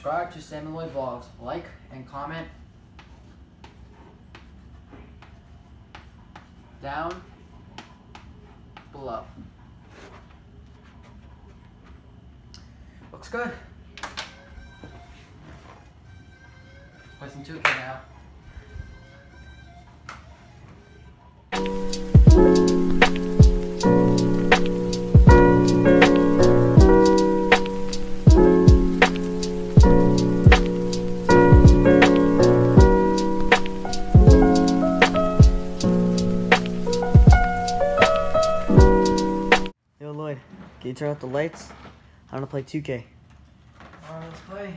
Subscribe to Sam and Lloyd Vlogs. Like and comment. Down below. Looks good. Play some 2K now. Can you turn out the lights? I want to play 2K. Alright, let's play.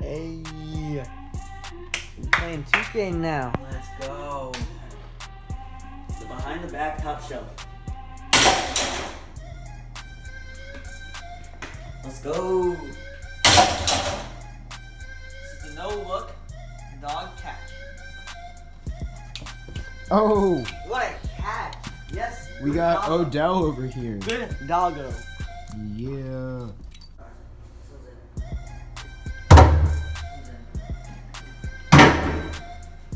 Hey, we're playing 2K now. Let's go. The behind the back top shelf. Let's go. This is the no look dog catch. Oh, What a catch! Yes. we got doggo. Odell over here. Good doggo. Yeah.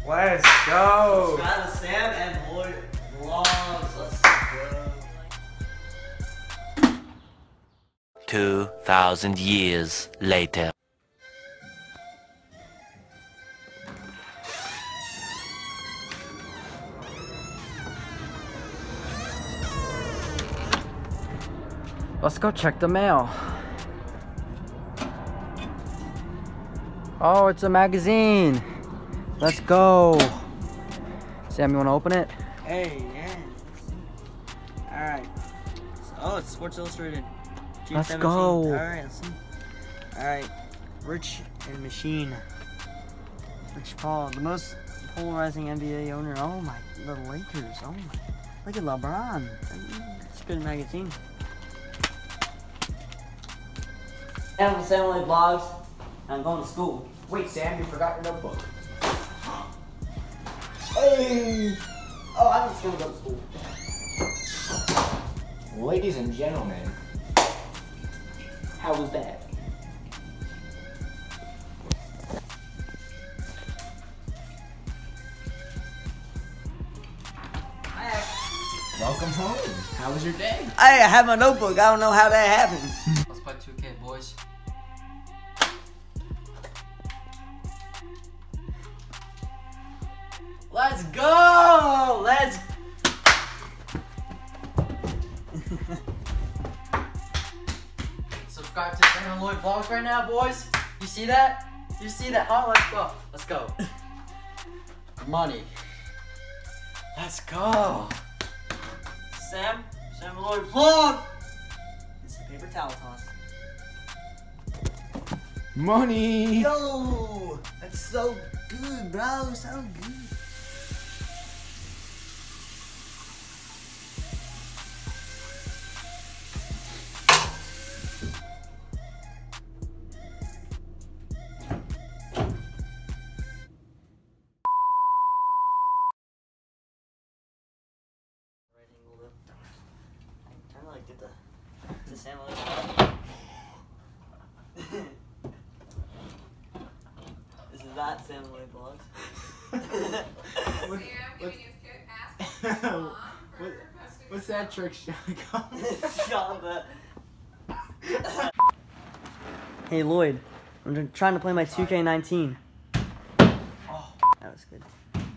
Let's go! Subscribe to Sam and Lloyd vlogs. Let's go. 2,000 years later. Let's go check the mail. Oh, it's a magazine. Let's go. Sam, you want to open it? Hey, yeah. All right. Oh, it's Sports Illustrated. June Let's 17th. go. All right, let's see. All right, Rich and Machine. Rich Paul, the most polarizing NBA owner. Oh my, the Lakers. Oh my, look at LeBron. It's a good magazine. Sam and Sam and Lloyd vlogs. I'm going to school. Wait, Sam, you forgot your notebook. Hey. Oh, I'm just gonna go to school. Ladies and gentlemen, How was that? welcome home. How was your day? I have my notebook. I don't know how that happened. Let's play 2K, boys. Let's go! Let's. Subscribe to Sam and Lloyd Vlogs right now, boys. You see that? You see that? Huh? Let's go. Let's go. Money. Let's go. Sam, Sam and Lloyd vlog. It's the paper towel toss. Money. Yo, that's so good, bro. So good. Get the the Sam and This is not Sam and Lloyd vlogs. What- what- what- what's that trick shot? Shut hey Lloyd, I'm trying to play my 2K19. Oh, that was good.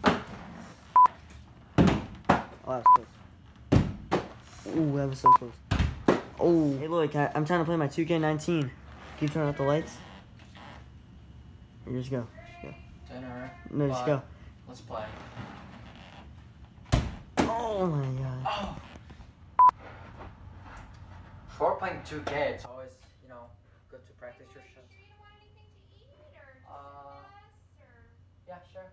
Oh, that was close. Ooh, that was so close. Oh, hey Lloyd, I, I'm trying to play my 2K19. Can you turn out the lights? Here, just go. Just go. Dinner. No, just go. Let's play. Oh my god. Oh. Before playing 2K, it's always, you know, good to practice your shots. Uh, yeah, sure.